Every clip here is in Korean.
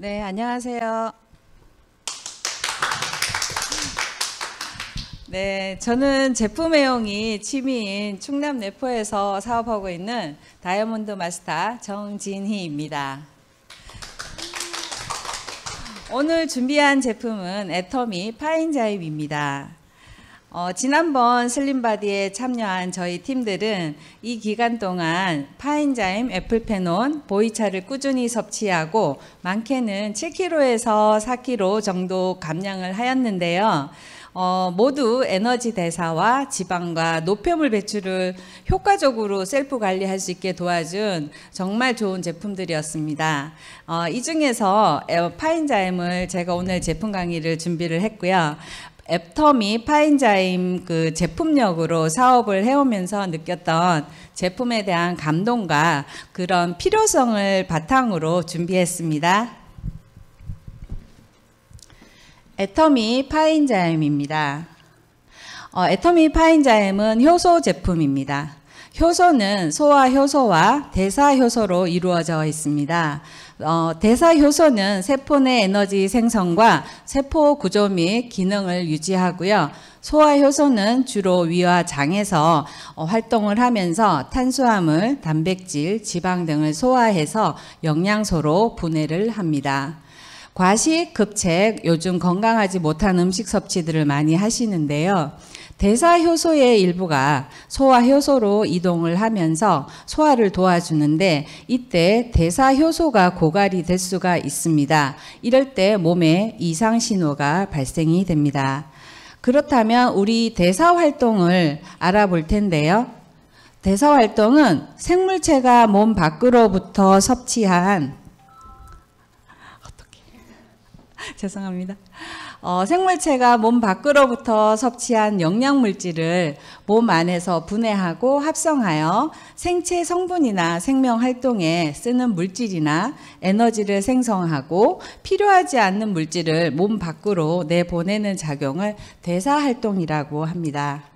네, 안녕하세요. 네, 저는 제품 애용이 취미인 충남 내포에서 사업하고 있는 다이아몬드 마스터 정진희입니다. 오늘 준비한 제품은 애터미 파인자임입니다. 어, 지난번 슬림바디에 참여한 저희 팀들은 이 기간 동안 파인자임, 애플페논, 보이차를 꾸준히 섭취하고 많게는 7kg에서 4kg 정도 감량을 하였는데요. 어, 모두 에너지 대사와 지방과 노폐물 배출을 효과적으로 셀프 관리할 수 있게 도와준 정말 좋은 제품들이었습니다. 어, 이 중에서 파인자임을 제가 오늘 제품 강의를 준비를 했고요. 애터미 파인자임 그 제품력으로 사업을 해오면서 느꼈던 제품에 대한 감동과 그런 필요성을 바탕으로 준비했습니다. 애터미 파인자임입니다. 어, 애터미 파인자임은 효소 제품입니다. 효소는 소화 효소와 대사 효소로 이루어져 있습니다. 어, 대사 효소는 세포 내 에너지 생성과 세포 구조 및 기능을 유지하고요. 소화 효소는 주로 위와 장에서 어, 활동을 하면서 탄수화물, 단백질, 지방 등을 소화해서 영양소로 분해를 합니다. 과식, 급책, 요즘 건강하지 못한 음식 섭취들을 많이 하시는데요. 대사 효소의 일부가 소화 효소로 이동을 하면서 소화를 도와주는데 이때 대사 효소가 고갈이 될 수가 있습니다. 이럴 때 몸에 이상 신호가 발생이 됩니다. 그렇다면 우리 대사 활동을 알아볼 텐데요. 대사 활동은 생물체가 몸 밖으로부터 섭취한 죄송합니다. 어, 생물체가 몸 밖으로부터 섭취한 영양물질을 몸 안에서 분해하고 합성하여 생체 성분이나 생명 활동에 쓰는 물질이나 에너지를 생성하고 필요하지 않는 물질을 몸 밖으로 내보내는 작용을 대사 활동이라고 합니다.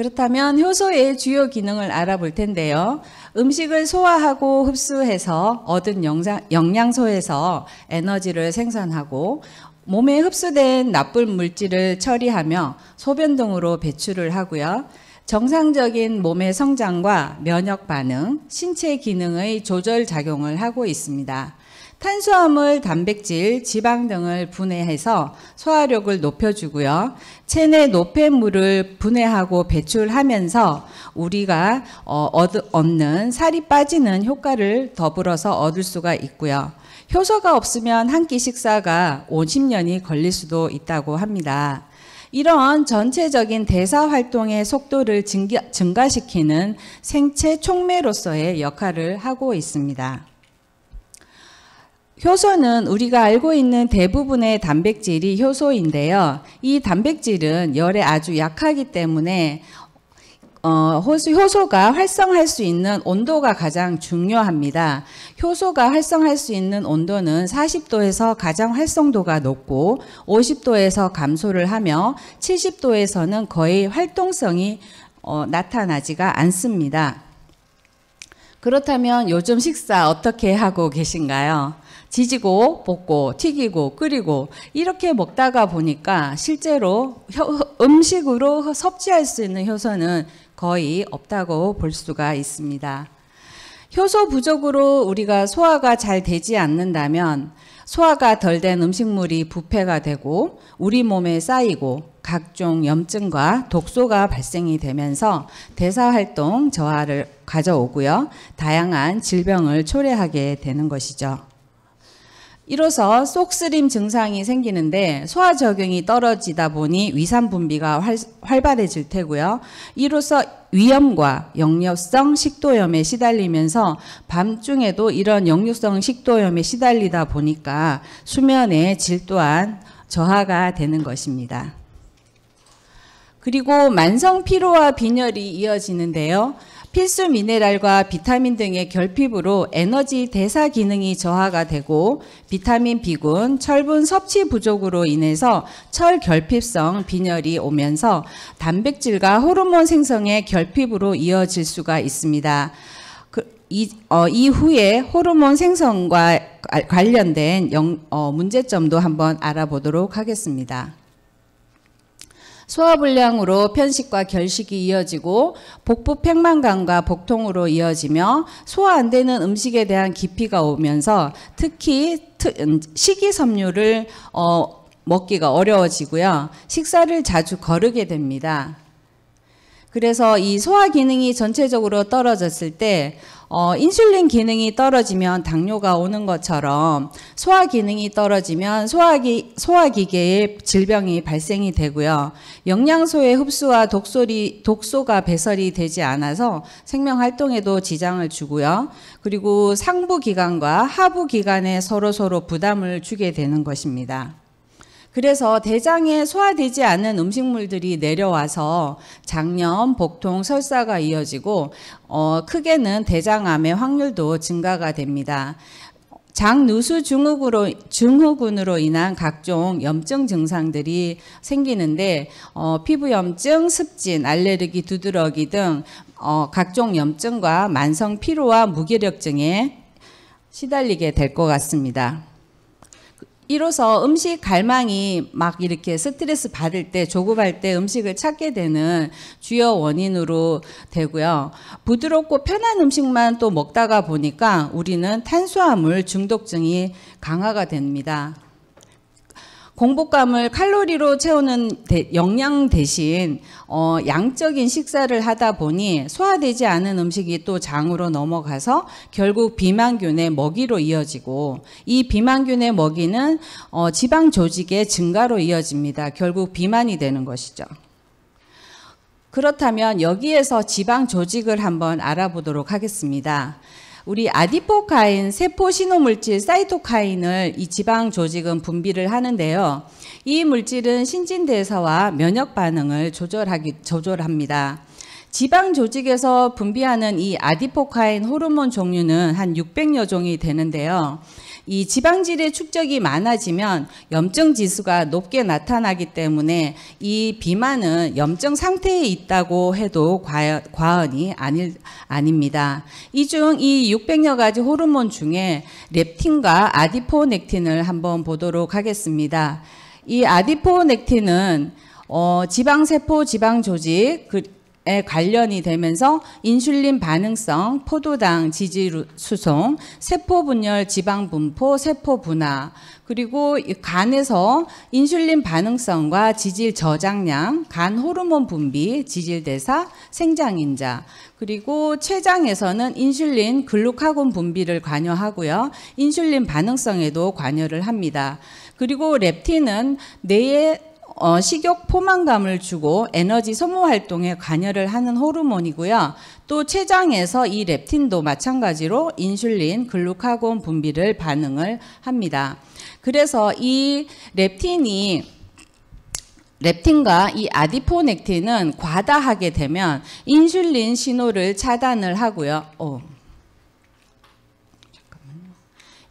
그렇다면 효소의 주요 기능을 알아볼 텐데요. 음식을 소화하고 흡수해서 얻은 영양소에서 에너지를 생산하고 몸에 흡수된 나쁜 물질을 처리하며 소변 등으로 배출을 하고요. 정상적인 몸의 성장과 면역 반응, 신체 기능의 조절 작용을 하고 있습니다. 탄수화물, 단백질, 지방 등을 분해해서 소화력을 높여주고요. 체내 노폐물을 분해하고 배출하면서 우리가 어, 얻는 살이 빠지는 효과를 더불어서 얻을 수가 있고요. 효소가 없으면 한 끼 식사가 50년이 걸릴 수도 있다고 합니다. 이런 전체적인 대사 활동의 속도를 증가, 시키는 생체 촉매로서의 역할을 하고 있습니다. 효소는 우리가 알고 있는 대부분의 단백질이 효소인데요. 이 단백질은 열에 아주 약하기 때문에 어, 효소가 활성할 수 있는 온도가 가장 중요합니다. 효소가 활성할 수 있는 온도는 40도에서 가장 활성도가 높고 50도에서 감소를 하며 70도에서는 거의 활동성이 어, 나타나지가 않습니다. 그렇다면 요즘 식사 어떻게 하고 계신가요? 지지고 볶고 튀기고 끓이고 이렇게 먹다가 보니까 실제로 음식으로 섭취할 수 있는 효소는 거의 없다고 볼 수가 있습니다. 효소 부족으로 우리가 소화가 잘 되지 않는다면 소화가 덜 된 음식물이 부패가 되고 우리 몸에 쌓이고 각종 염증과 독소가 발생이 되면서 대사활동 저하를 가져오고요. 다양한 질병을 초래하게 되는 것이죠. 이로써 쏙쓰림 증상이 생기는데 소화 적용이 떨어지다 보니 위산 분비가 활, 활발해질 테고요. 이로써 위염과 역류성 식도염에 시달리면서 밤중에도 이런 역류성 식도염에 시달리다 보니까 수면의 질 또한 저하가 되는 것입니다. 그리고 만성 피로와 빈혈이 이어지는데요. 필수 미네랄과 비타민 등의 결핍으로 에너지 대사 기능이 저하가 되고 비타민 B군, 철분 섭취 부족으로 인해서 철 결핍성 빈혈이 오면서 단백질과 호르몬 생성의 결핍으로 이어질 수가 있습니다. 그, 이, 어, 이후에 호르몬 생성과 관련된 영, 어, 문제점도 한번 알아보도록 하겠습니다. 소화불량으로 편식과 결식이 이어지고 복부 팽만감과 복통으로 이어지며 소화 안 되는 음식에 대한 기피가 오면서 특히 음, 식이섬유를 어, 먹기가 어려워지고요. 식사를 자주 거르게 됩니다. 그래서 이 소화 기능이 전체적으로 떨어졌을 때 어, 인슐린 기능이 떨어지면 당뇨가 오는 것처럼 소화 기능이 떨어지면 소화기, 소화기계에 질병이 발생이 되고요. 영양소의 흡수와 독소리, 독소가 배설이 되지 않아서 생명 활동에도 지장을 주고요. 그리고 상부 기관과 하부 기관에 서로 서로 부담을 주게 되는 것입니다. 그래서 대장에 소화되지 않는 음식물들이 내려와서 장염, 복통, 설사가 이어지고 어, 크게는 대장암의 확률도 증가가 됩니다. 장누수 증후군으로, 증후군으로 인한 각종 염증 증상들이 생기는데 어, 피부염증, 습진, 알레르기, 두드러기 등 어, 각종 염증과 만성 피로와 무기력증에 시달리게 될 것 같습니다. 이로써 음식 갈망이 막 이렇게 스트레스 받을 때 조급할 때 음식을 찾게 되는 주요 원인으로 되고요. 부드럽고 편한 음식만 또 먹다가 보니까 우리는 탄수화물 중독증이 강화가 됩니다. 공복감을 칼로리로 채우는 대, 영양 대신 어, 양적인 식사를 하다 보니 소화되지 않은 음식이 또 장으로 넘어가서 결국 비만균의 먹이로 이어지고 이 비만균의 먹이는 어, 지방 조직의 증가로 이어집니다. 결국 비만이 되는 것이죠. 그렇다면 여기에서 지방 조직을 한번 알아보도록 하겠습니다. 우리 아디포카인 세포 신호 물질 사이토카인을 이 지방 조직은 분비를 하는데요. 이 물질은 신진 대사와 면역 반응을 조절하기 조절합니다. 지방 조직에서 분비하는 이 아디포카인 호르몬 종류는 한 600여 종이 되는데요. 이 지방질의 축적이 많아지면 염증 지수가 높게 나타나기 때문에 이 비만은 염증 상태에 있다고 해도 과언이 아닐, 아닙니다. 이 중 이 600여 가지 호르몬 중에 렙틴과 아디포넥틴을 한번 보도록 하겠습니다. 이 아디포넥틴은 어, 지방세포 지방조직, 그, 에 관련이 되면서 인슐린 반응성, 포도당 지지 수송, 세포 분열 지방 분포, 세포 분화, 그리고 간에서 인슐린 반응성과 지질 저장량, 간 호르몬 분비, 지질 대사, 생장 인자, 그리고 췌장에서는 인슐린 글루카곤 분비를 관여하고요. 인슐린 반응성에도 관여를 합니다. 그리고 렙틴은 뇌의 어, 식욕 포만감을 주고 에너지 소모 활동에 관여를 하는 호르몬이고요. 또 췌장에서 이 렙틴도 마찬가지로 인슐린, 글루카곤 분비를 반응을 합니다. 그래서 이 렙틴이 렙틴과 이 아디포넥틴은 과다하게 되면 인슐린 신호를 차단을 하고요. 오.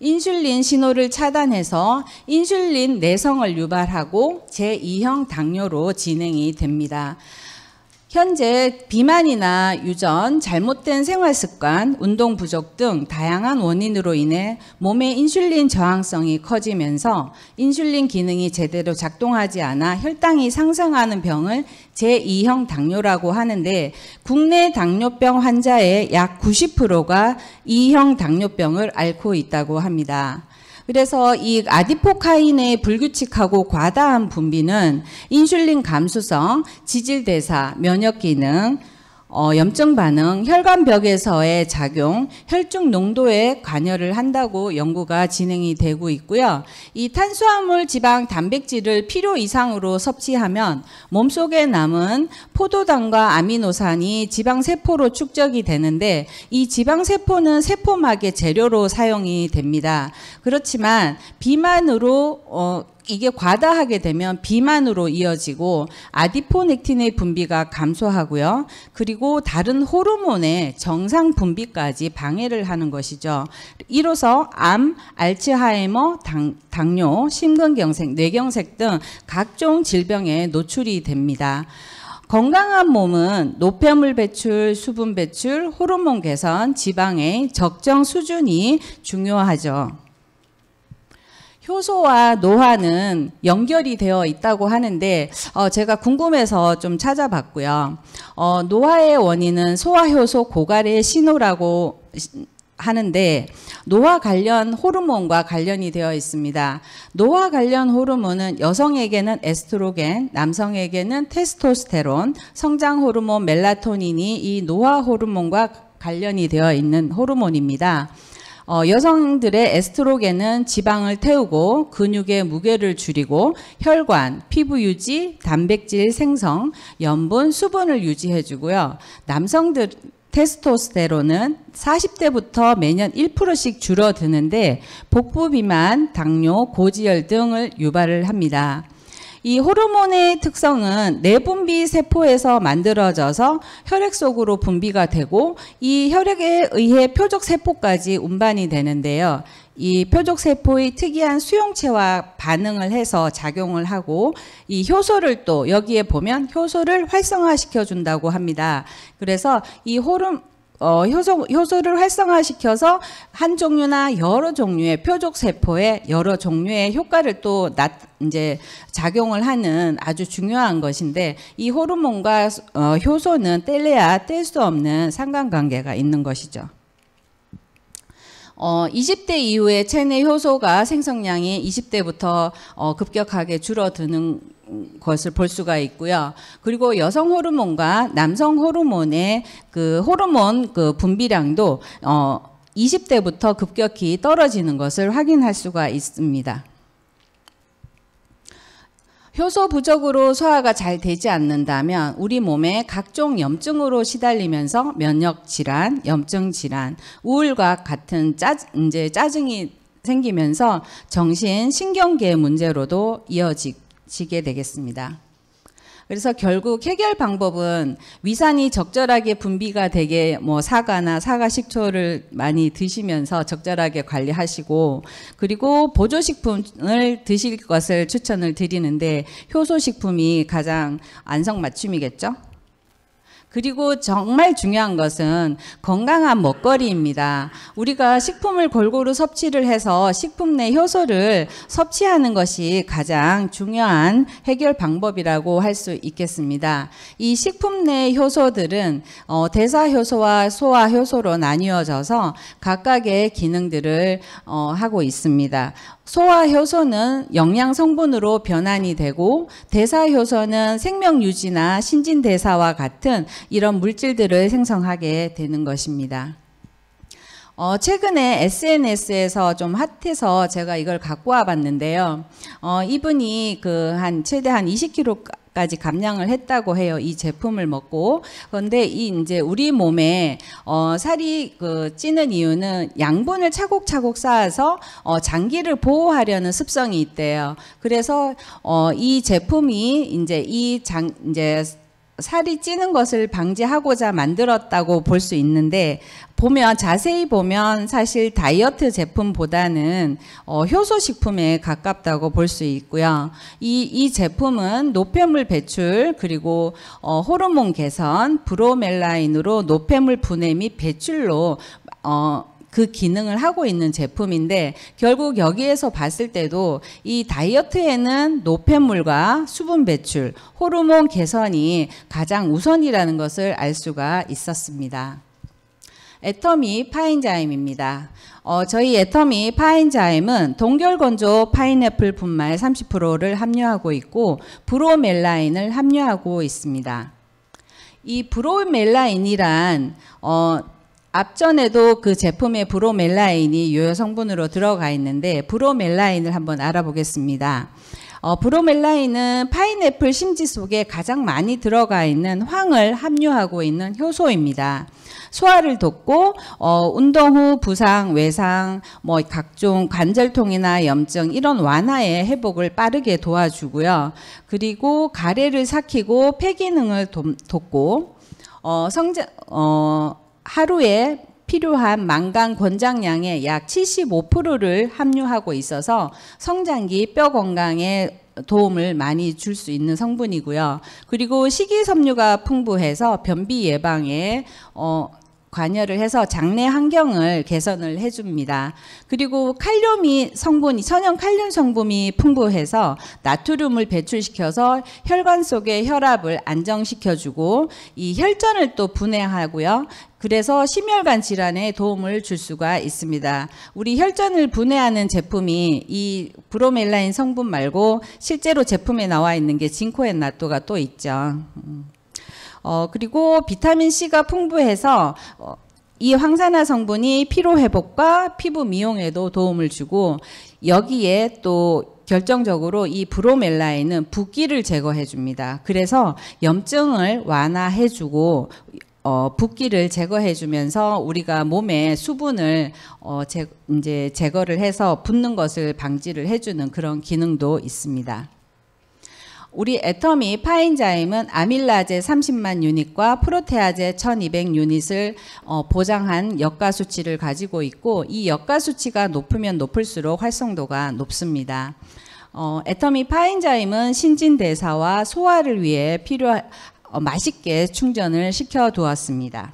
인슐린 신호를 차단해서 인슐린 내성을 유발하고 제2형 당뇨로 진행이 됩니다. 현재 비만이나 유전, 잘못된 생활 습관, 운동 부족 등 다양한 원인으로 인해 몸의 인슐린 저항성이 커지면서 인슐린 기능이 제대로 작동하지 않아 혈당이 상승하는 병을 제2형 당뇨라고 하는데 국내 당뇨병 환자의 약 90%가 2형 당뇨병을 앓고 있다고 합니다. 그래서 이 아디포카인의 불규칙하고 과다한 분비는 인슐린 감수성, 지질 대사, 면역 기능, 어, 염증 반응, 혈관벽에서의 작용, 혈중 농도에 관여를 한다고 연구가 진행이 되고 있고요. 이 탄수화물, 지방, 단백질을 필요 이상으로 섭취하면 몸속에 남은 포도당과 아미노산이 지방 세포로 축적이 되는데 이 지방 세포는 세포막의 재료로 사용이 됩니다. 그렇지만 비만으로 어, 이게 과다하게 되면 비만으로 이어지고 아디포넥틴의 분비가 감소하고요. 그리고 다른 호르몬의 정상 분비까지 방해를 하는 것이죠. 이로써 암, 알츠하이머, 당, 당뇨, 심근경색, 뇌경색 등 각종 질병에 노출이 됩니다. 건강한 몸은 노폐물 배출, 수분 배출, 호르몬 개선, 지방의 적정 수준이 중요하죠. 효소와 노화는 연결이 되어 있다고 하는데 어, 제가 궁금해서 좀 찾아봤고요. 어, 노화의 원인은 소화효소 고갈의 신호라고 하는데 노화 관련 호르몬과 관련이 되어 있습니다. 노화 관련 호르몬은 여성에게는 에스트로겐, 남성에게는 테스토스테론, 성장 호르몬 멜라토닌이 이 노화 호르몬과 관련이 되어 있는 호르몬입니다. 어, 여성들의 에스트로겐은 지방을 태우고 근육의 무게를 줄이고 혈관, 피부 유지, 단백질 생성, 염분, 수분을 유지해 주고요. 남성들 테스토스테론은 40대부터 매년 1%씩 줄어드는데 복부 비만, 당뇨, 고지혈 등을 유발을 합니다. 이 호르몬의 특성은 내분비 세포에서 만들어져서 혈액 속으로 분비가 되고 이 혈액에 의해 표적 세포까지 운반이 되는데요. 이 표적 세포의 특이한 수용체와 반응을 해서 작용을 하고 이 효소를 또 여기에 보면 효소를 활성화시켜 준다고 합니다. 그래서 이 호르 어, 효소, 효소를 활성화시켜서 한 종류나 여러 종류의 표적 세포에 여러 종류의 효과를 또 나, 이제 작용을 하는 아주 중요한 것인데 이 호르몬과 어, 효소는 뗄래야 뗄 수 없는 상관관계가 있는 것이죠. 어, 20대 이후에 체내 효소가 생성량이 20대부터 어, 급격하게 줄어드는 것을 볼 수가 있고요. 그리고 여성 호르몬과 남성 호르몬의 그 호르몬 그 분비량도 어 20대부터 급격히 떨어지는 것을 확인할 수가 있습니다. 효소 부족으로 소화가 잘 되지 않는다면 우리 몸에 각종 염증으로 시달리면서 면역 질환, 염증 질환, 우울과 같은 짜, 이제 짜증이 생기면서 정신 신경계 문제로도 이어지고 지게 되겠습니다. 그래서 결국 해결 방법은 위산이 적절하게 분비가 되게 뭐 사과나 사과 식초를 많이 드시면서 적절하게 관리하시고 그리고 보조식품을 드실 것을 추천을 드리는데 효소식품이 가장 안성 맞춤이겠죠. 그리고 정말 중요한 것은 건강한 먹거리입니다. 우리가 식품을 골고루 섭취를 해서 식품 내 효소를 섭취하는 것이 가장 중요한 해결 방법이라고 할 수 있겠습니다. 이 식품 내 효소들은 어, 대사 효소와 소화 효소로 나뉘어져서 각각의 기능들을 어, 하고 있습니다. 소화 효소는 영양 성분으로 변환이 되고 대사 효소는 생명 유지나 신진 대사와 같은 이런 물질들을 생성하게 되는 것입니다. 어, 최근에 SNS에서 좀 핫해서 제가 이걸 갖고 와봤는데요. 어, 이분이 그 한 최대 한 20kg 까지 감량을 했다고 해요. 이 제품을 먹고. 그런데 이 이제 우리 몸에 어 살이 그 찌는 이유는 양분을 차곡차곡 쌓아서 어 장기를 보호하려는 습성이 있대요. 그래서 어 이 제품이 이제 이 장 이제 살이 찌는 것을 방지하고자 만들었다고 볼 수 있는데 보면 자세히 보면 사실 다이어트 제품보다는 어, 효소 식품에 가깝다고 볼 수 있고요. 이, 이 제품은 노폐물 배출 그리고 어, 호르몬 개선, 브로멜라인으로 노폐물 분해 및 배출로 어, 그 기능을 하고 있는 제품인데 결국 여기에서 봤을 때도 이 다이어트에는 노폐물과 수분 배출, 호르몬 개선이 가장 우선이라는 것을 알 수가 있었습니다. 애터미 파인자임입니다. 어, 저희 애터미 파인자임은 동결건조 파인애플 분말 30%를 함유하고 있고 브로멜라인을 함유하고 있습니다. 이 브로멜라인이란 어, 앞전에도 그 제품에 브로멜라인이 유효 성분으로 들어가 있는데 브로멜라인을 한번 알아보겠습니다. 어, 브로멜라인은 파인애플 심지 속에 가장 많이 들어가 있는 황을 함유하고 있는 효소입니다. 소화를 돕고 어, 운동 후 부상, 외상, 뭐 각종 관절통이나 염증 이런 완화의 회복을 빠르게 도와주고요. 그리고 가래를 삭히고 폐 기능을 돕 고 어, 성장 어, 하루에 필요한 망간 권장량의 약 75%를 함유하고 있어서 성장기 뼈 건강에 도움을 많이 줄 수 있는 성분이고요. 그리고 식이섬유가 풍부해서 변비 예방에 어, 관여를 해서 장내 환경을 개선을 해줍니다. 그리고 칼륨이 성분이 천연 칼륨 성분이 풍부해서 나트륨을 배출시켜서 혈관 속의 혈압을 안정시켜주고 이 혈전을 또 분해하고요. 그래서 심혈관 질환에 도움을 줄 수가 있습니다. 우리 혈전을 분해하는 제품이 이 브로멜라인 성분 말고 실제로 제품에 나와 있는 게 징코앤나토가 또 있죠. 음. 어, 그리고 비타민 C가 풍부해서 어, 이 황산화 성분이 피로 회복과 피부 미용에도 도움을 주고 여기에 또 결정적으로 이 브로멜라인은 붓기를 제거해 줍니다. 그래서 염증을 완화해 주고 어, 붓기를 제거해 주면서 우리가 몸에 수분을 어, 제, 이제 제거를 해서 붓는 것을 방지를 해 주는 그런 기능도 있습니다. 우리 애터미 파인자임은 아밀라제 30만 유닛과 프로테아제 1200 유닛을 어, 보장한 역가 수치를 가지고 있고 이 역가 수치가 높으면 높을수록 활성도가 높습니다. 어, 애터미 파인자임은 신진대사와 소화를 위해 필요 어, 맛있게 충전을 시켜 두었습니다.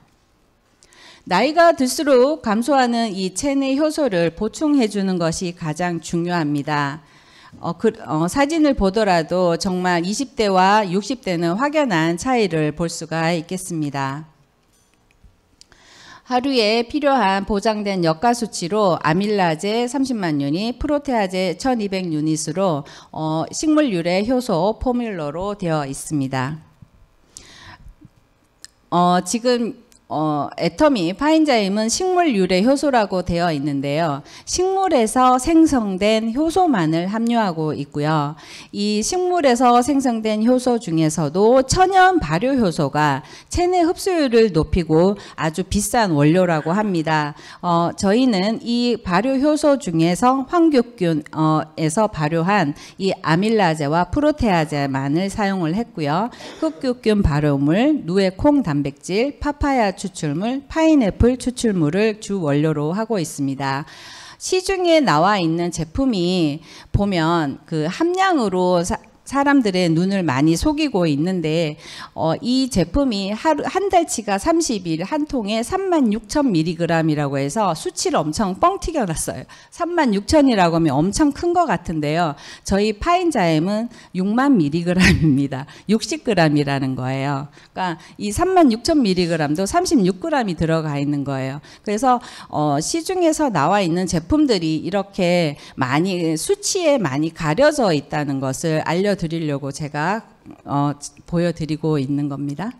나이가 들수록 감소하는 이 체내 효소를 보충해 주는 것이 가장 중요합니다. 어, 그, 어, 사진을 보더라도 정말 20대와 60대는 확연한 차이를 볼 수가 있겠습니다. 하루에 필요한 보장된 역가 수치로 아밀라제 30만 유닛, 프로테아제 1200 유닛으로 어, 식물 유래 효소 포뮬러로 되어 있습니다. 어, 지금 어, 애터미 파인자임은 식물 유래 효소라고 되어 있는데요. 식물에서 생성된 효소만을 함유하고 있고요. 이 식물에서 생성된 효소 중에서도 천연 발효 효소가 체내 흡수율을 높이고 아주 비싼 원료라고 합니다. 어, 저희는 이 발효 효소 중에서 황규균에서 발효한 이 아밀라제와 프로테아제만을 사용을 했고요. 흑규균 발효물, 누에 콩 단백질, 파파야 추출물, 파인애플 추출물을 주 원료로 하고 있습니다. 시중에 나와 있는 제품이 보면 그 함량으로 사, 사람들의 눈을 많이 속이고 있는데 어, 이 제품이 하루 한 달치가 30일 한 통에 3만 6천 미리그램이라고 해서 수치를 엄청 뻥 튀겨놨어요. 3만 6천이라고 하면 엄청 큰 것 같은데요. 저희 파인자엠은 6만 미리그램입니다. 60g이라는 거예요. 그러니까 이 3만 6천 미리그램도 36g이 들어가 있는 거예요. 그래서 어, 시중에서 나와 있는 제품들이 이렇게 많이 수치에 많이 가려져 있다는 것을 알려 보여드리려고 제가 어, 보여드리고 있는 겁니다.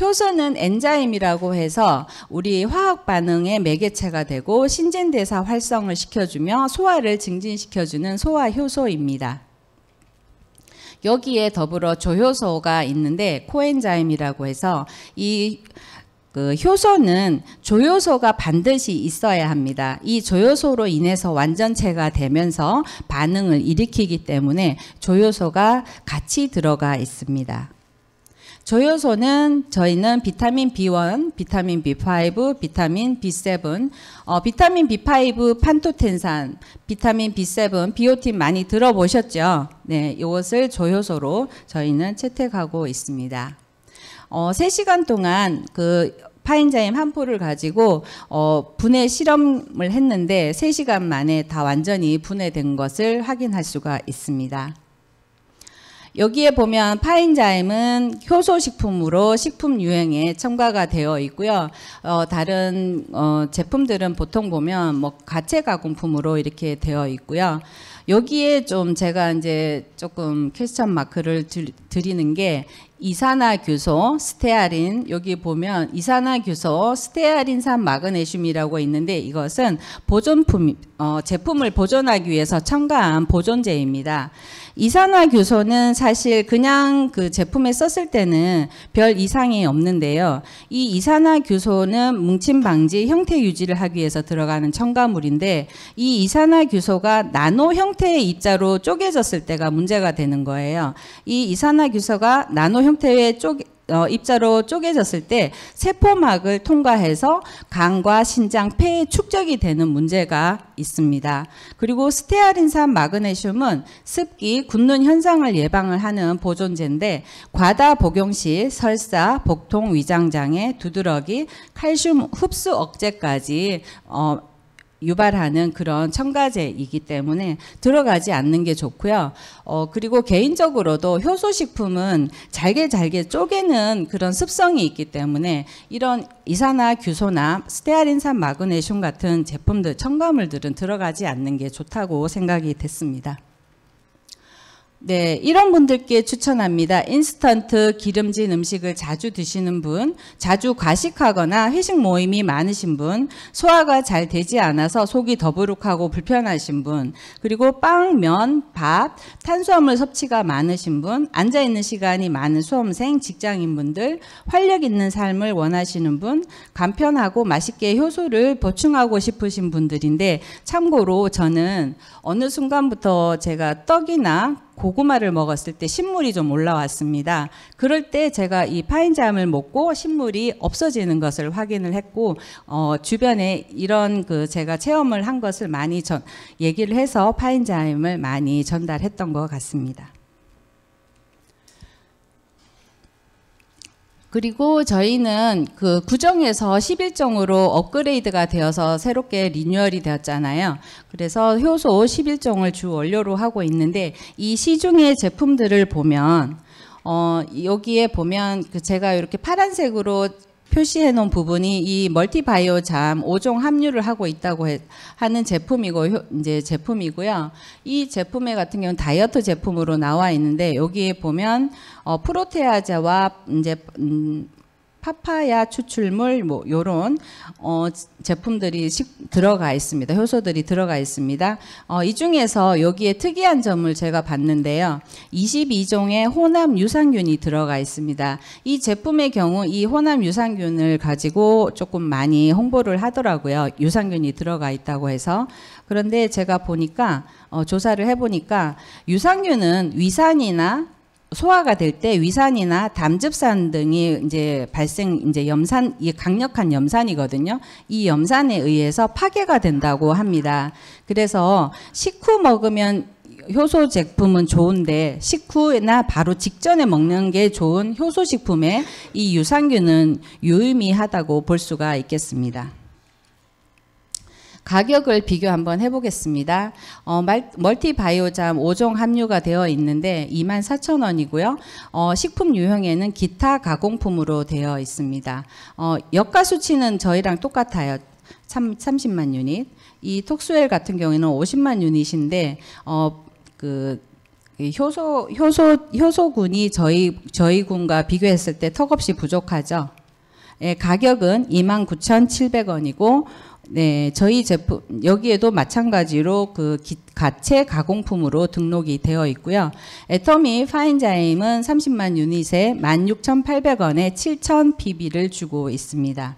효소는 엔자임이라고 해서 우리 화학 반응의 매개체가 되고 신진대사 활성을 시켜주며 소화를 증진시켜주는 소화 효소입니다. 여기에 더불어 조효소가 있는데 코엔자임이라고 해서 이 그 효소는 조효소가 반드시 있어야 합니다. 이 조효소로 인해서 완전체가 되면서 반응을 일으키기 때문에 조효소가 같이 들어가 있습니다. 조효소는 저희는 비타민 B1, 비타민 B5, 비타민 B7, 어, 비타민 B5 판토텐산, 비타민 B7, 비오틴 많이 들어보셨죠? 네, 이것을 조효소로 저희는 채택하고 있습니다. 어, 3시간 동안 그 파인자임 한 포를 가지고 어, 분해 실험을 했는데 3시간 만에 다 완전히 분해된 것을 확인할 수가 있습니다. 여기에 보면 파인자임은 효소식품으로 식품 유행에 첨가가 되어 있고요. 어, 다른 어, 제품들은 보통 보면 뭐 가채 가공품으로 이렇게 되어 있고요. 여기에 좀 제가 이제 조금 퀘스천 마크를 드리는 게 이산화규소, 스테아린 여기 보면 이산화규소, 스테아린산 마그네슘이라고 있는데 이것은 보존품 어, 제품을 보존하기 위해서 첨가한 보존제입니다. 이산화규소는 사실 그냥 그 제품에 썼을 때는 별 이상이 없는데요. 이 이산화규소는 뭉침 방지 형태 유지를 하기 위해서 들어가는 첨가물인데 이 이산화규소가 나노 형태의 입자로 쪼개졌을 때가 문제가 되는 거예요. 이 이산화 규소가 나노 형태의 쪼개 어, 입자로 쪼개졌을 때 세포막을 통과해서 간과 신장, 폐에 축적이 되는 문제가 있습니다. 그리고 스테아린산 마그네슘은 습기, 굳는 현상을 예방을 하는 보존제인데 과다 복용 시 설사, 복통, 위장장애, 두드러기, 칼슘 흡수 억제까지 어, 유발하는 그런 첨가제이기 때문에 들어가지 않는 게 좋고요. 어, 그리고 개인적으로도 효소식품은 잘게 잘게 쪼개는 그런 습성이 있기 때문에 이런 이산화 규소나 스테아린산 마그네슘 같은 제품들, 첨가물들은 들어가지 않는 게 좋다고 생각이 됐습니다. 네, 이런 분들께 추천합니다. 인스턴트 기름진 음식을 자주 드시는 분, 자주 과식하거나 회식 모임이 많으신 분, 소화가 잘 되지 않아서 속이 더부룩하고 불편하신 분, 그리고 빵, 면, 밥, 탄수화물 섭취가 많으신 분, 앉아 있는 시간이 많은 수험생, 직장인분들, 활력 있는 삶을 원하시는 분, 간편하고 맛있게 효소를 보충하고 싶으신 분들인데 참고로 저는 어느 순간부터 제가 떡이나 고구마를 먹었을 때 신물이 좀 올라왔습니다. 그럴 때 제가 이 파인잠을 먹고 신물이 없어지는 것을 확인을 했고 어, 주변에 이런 그 제가 체험을 한 것을 많이 전 얘기를 해서 파인잠을 많이 전달했던 것 같습니다. 그리고 저희는 그 구정에서 11종으로 업그레이드가 되어서 새롭게 리뉴얼이 되었잖아요. 그래서 효소 11종을 주 원료로 하고 있는데 이 시중의 제품들을 보면 어 여기에 보면 그 제가 이렇게 파란색으로 표시해 놓은 부분이 이 멀티바이오 잠 5종 함유를 하고 있다고 해, 하는 제품이고 이제 제품이고요. 이 제품의 같은 경우는 다이어트 제품으로 나와 있는데 여기에 보면 어, 프로테아제와 이제 음, 파파야 추출물 뭐 요런 어 제품들이 식, 들어가 있습니다. 효소들이 들어가 있습니다. 어, 이 중에서 여기에 특이한 점을 제가 봤는데요. 22종의 호남 유산균이 들어가 있습니다. 이 제품의 경우 이 호남 유산균을 가지고 조금 많이 홍보를 하더라고요. 유산균이 들어가 있다고 해서 그런데 제가 보니까 어, 조사를 해 보니까 유산균은 위산이나 소화가 될 때 위산이나 담즙산 등이 이제 발생 이제 염산 이 강력한 염산이거든요. 이 염산에 의해서 파괴가 된다고 합니다. 그래서 식후 먹으면 효소 제품은 좋은데 식후나 바로 직전에 먹는 게 좋은 효소 식품에 이 유산균은 유의미하다고 볼 수가 있겠습니다. 가격을 비교 한번 해보겠습니다. 어, 멀티바이오잠 5종 함유가 되어 있는데 24,000원이고요. 어, 식품 유형에는 기타 가공품으로 되어 있습니다. 어, 여가 수치는 저희랑 똑같아요. 3, 30만 유닛. 이 톡스웰 같은 경우에는 50만 유닛인데 어, 그 효소 효소 효소군이 저희 저희 군과 비교했을 때 턱없이 부족하죠. 예, 가격은 29,700원이고 네, 저희 제품 여기에도 마찬가지로 그 기, 가채 가공품으로 등록이 되어 있고요. 애터미 파인자임은 30만 유닛에 16,800원에 7,000 PB를 주고 있습니다.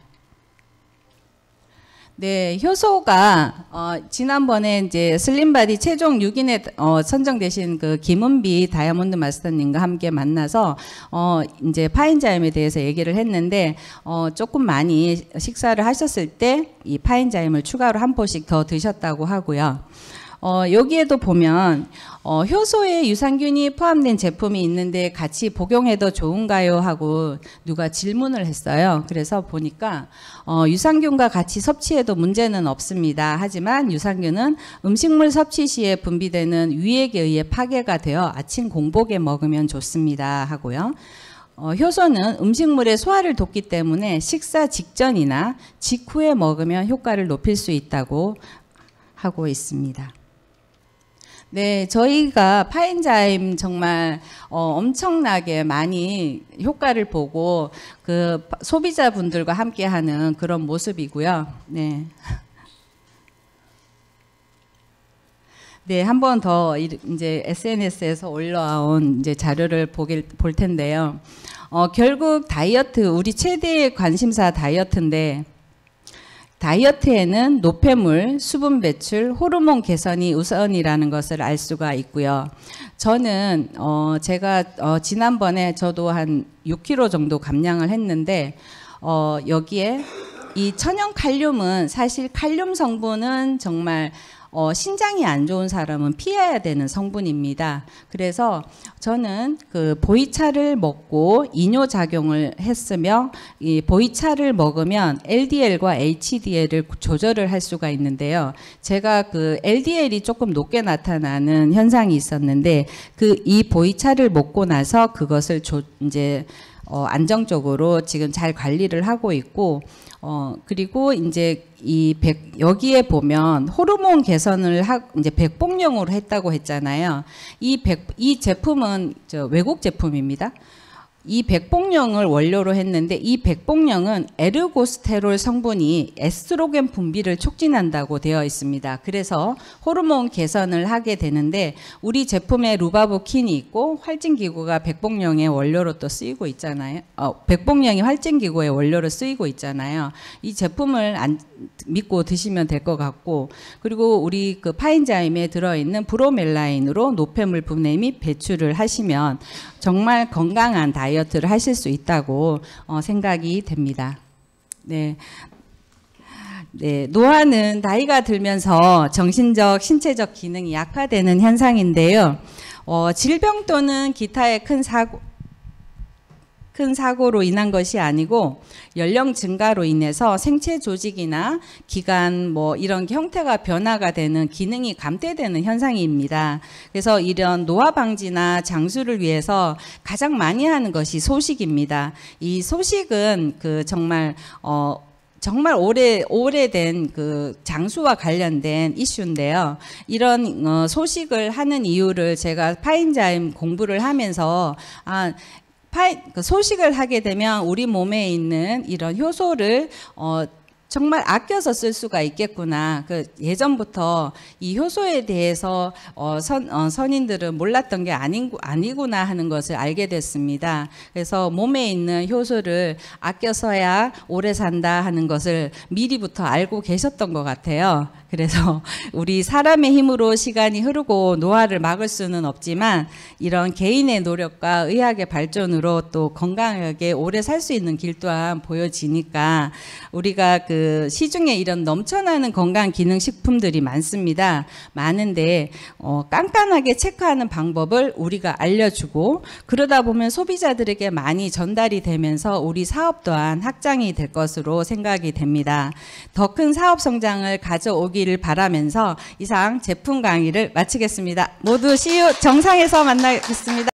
네, 효소가 어, 지난번에 이제 슬림바디 최종 6인에 어, 선정되신 그 김은비 다이아몬드 마스터님과 함께 만나서 어, 이제 파인자임에 대해서 얘기를 했는데 어, 조금 많이 식사를 하셨을 때 이 파인자임을 추가로 한 포씩 더 드셨다고 하고요. 어, 여기에도 보면 어, 효소에 유산균이 포함된 제품이 있는데 같이 복용해도 좋은가요? 하고 누가 질문을 했어요. 그래서 보니까 어, 유산균과 같이 섭취해도 문제는 없습니다. 하지만 유산균은 음식물 섭취 시에 분비되는 위액에 의해 파괴가 되어 아침 공복에 먹으면 좋습니다. 하고요. 어, 효소는 음식물의 소화를 돕기 때문에 식사 직전이나 직후에 먹으면 효과를 높일 수 있다고 하고 있습니다. 네, 저희가 파인자임 정말 어, 엄청나게 많이 효과를 보고 그 소비자분들과 함께하는 그런 모습이고요. 네. 네, 한 번 더 이제 SNS에서 올라온 이제 자료를 보길, 볼 텐데요. 어, 결국 다이어트, 우리 최대의 관심사 다이어트인데, 다이어트에는 노폐물, 수분 배출, 호르몬 개선이 우선이라는 것을 알 수가 있고요. 저는 어 제가 어 지난번에 저도 한 6kg 정도 감량을 했는데 어 여기에 이 천연 칼륨은 사실 칼륨 성분은 정말 어, 신장이 안 좋은 사람은 피해야 되는 성분입니다. 그래서 저는 그 보이차를 먹고 이뇨 작용을 했으며 이 보이차를 먹으면 LDL과 HDL을 조절을 할 수가 있는데요. 제가 그 LDL이 조금 높게 나타나는 현상이 있었는데 그 이 보이차를 먹고 나서 그것을 조, 이제 어, 안정적으로 지금 잘 관리를 하고 있고 어 그리고 이제 이 백, 여기에 보면 호르몬 개선을 하 이제 백복용으로 했다고 했잖아요. 이 백 이 제품은 저 외국 제품입니다. 이 백복령을 원료로 했는데 이 백복령은 에르고스테롤 성분이 에스트로겐 분비를 촉진한다고 되어 있습니다. 그래서 호르몬 개선을 하게 되는데 우리 제품에 루바부킨이 있고 활진기구가 백복령의 원료로 또 쓰이고 있잖아요. 어, 백복령이 활진기구의 원료로 쓰이고 있잖아요. 이 제품을 안, 믿고 드시면 될 것 같고 그리고 우리 그 파인자임에 들어있는 브로멜라인으로 노폐물 분해 및 배출을 하시면 정말 건강한 다이어트를 하실 수 있다고 어, 생각이 됩니다. 네. 네, 노화는 나이가 들면서 정신적, 신체적 기능이 약화되는 현상인데요. 어, 질병 또는 기타의 큰 사고, 큰 사고로 인한 것이 아니고 연령 증가로 인해서 생체 조직이나 기관 뭐 이런 형태가 변화가 되는 기능이 감퇴되는 현상입니다. 그래서 이런 노화 방지나 장수를 위해서 가장 많이 하는 것이 소식입니다. 이 소식은 그 정말 어 정말 오래 오래된 그 장수와 관련된 이슈인데요. 이런 어, 소식을 하는 이유를 제가 파인자임 공부를 하면서 아 소식을 하게 되면 우리 몸에 있는 이런 효소를 어, 정말 아껴서 쓸 수가 있겠구나. 그 예전부터 이 효소에 대해서 어, 선, 어, 선인들은 몰랐던 게 아닌, 아니구나 하는 것을 알게 됐습니다. 그래서 몸에 있는 효소를 아껴 써야 오래 산다 하는 것을 미리부터 알고 계셨던 것 같아요. 그래서 우리 사람의 힘으로 시간이 흐르고 노화를 막을 수는 없지만 이런 개인의 노력과 의학의 발전으로 또 건강하게 오래 살 수 있는 길 또한 보여지니까 우리가 그 시중에 이런 넘쳐나는 건강 기능 식품들이 많습니다. 많은데 어, 깐깐하게 체크하는 방법을 우리가 알려주고 그러다 보면 소비자들에게 많이 전달이 되면서 우리 사업 또한 확장이 될 것으로 생각이 됩니다. 더 큰 사업 성장을 가져오기 되기를 바라면서 이상 제품 강의를 마치겠습니다. 모두 CU 정상에서 만나겠습니다.